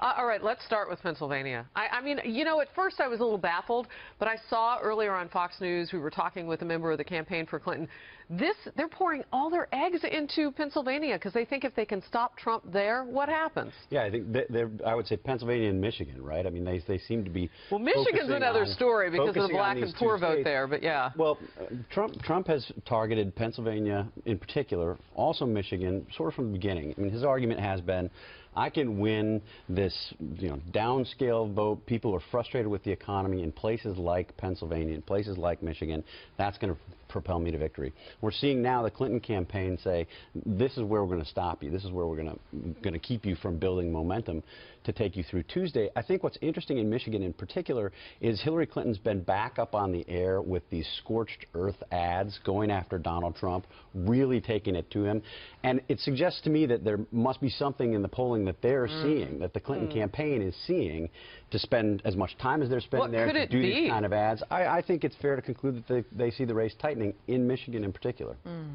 Uh, all right, let's start with Pennsylvania. I, I mean, you know, at first I was a little baffled, but I saw earlier on Fox News, we were talking with a member of the campaign for Clinton. This, they're pouring all their eggs into Pennsylvania because they think if they can stop Trump there, what happens? Yeah, I think they- they're, I would say Pennsylvania and Michigan, right? I mean, they, they seem to be. Well, Michigan's another on- story because of the black and poor vote states. there, but yeah. Well, uh, Trump Trump has targeted Pennsylvania in particular, also Michigan, sort of from the beginning. I mean, his argument has been, I can win this, you know, downscale vote. People are frustrated with the economy in places like Pennsylvania, in places like Michigan. That's going to propel me to victory. We're seeing now the Clinton campaign say, this is where we're going to stop you. This is where we're going to going to keep you from building momentum to take you through Tuesday. I think what's interesting in Michigan in particular is Hillary Clinton's been back up on the air with these scorched earth ads going after Donald Trump, really taking it to him. And it suggests to me that there must be something in the polling that they're Mm. seeing, that the Clinton campaign is seeing, to spend as much time as they're spending What there to do be? these kind of ads. I, I think it's fair to conclude that they, they see the race in Michigan in particular. Mm.